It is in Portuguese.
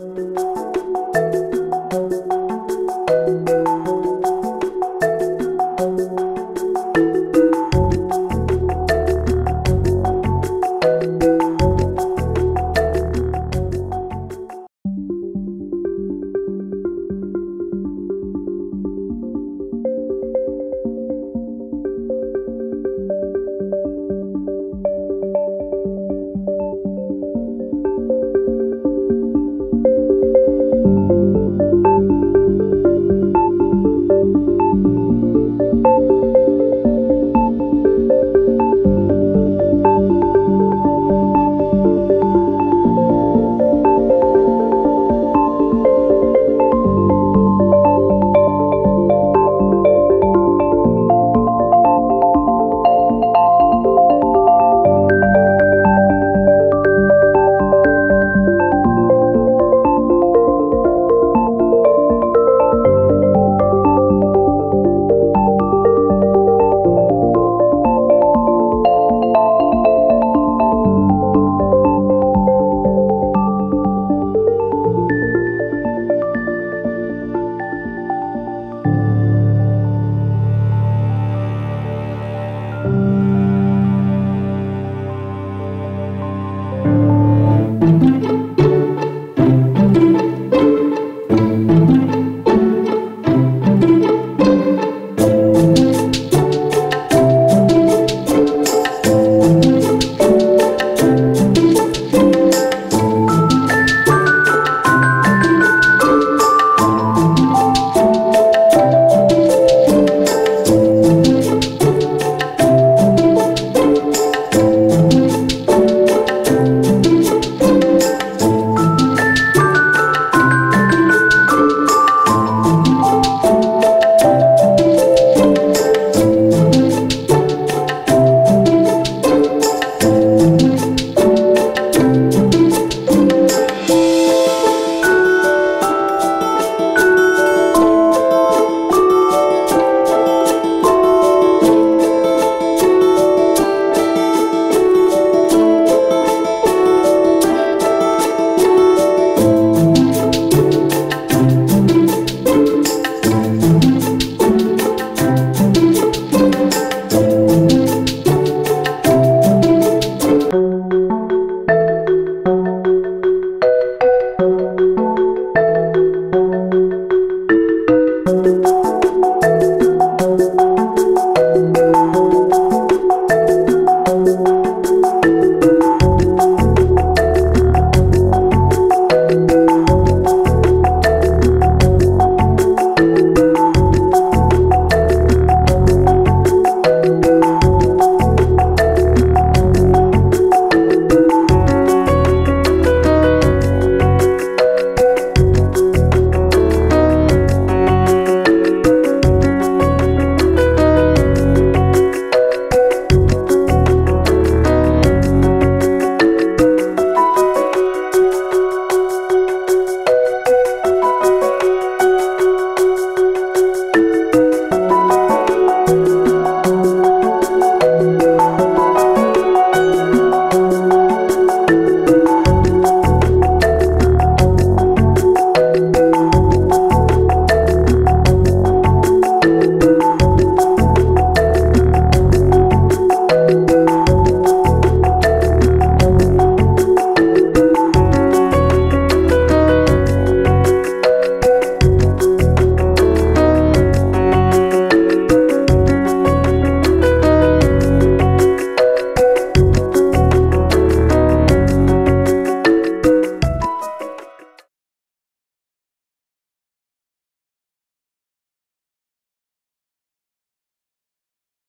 Música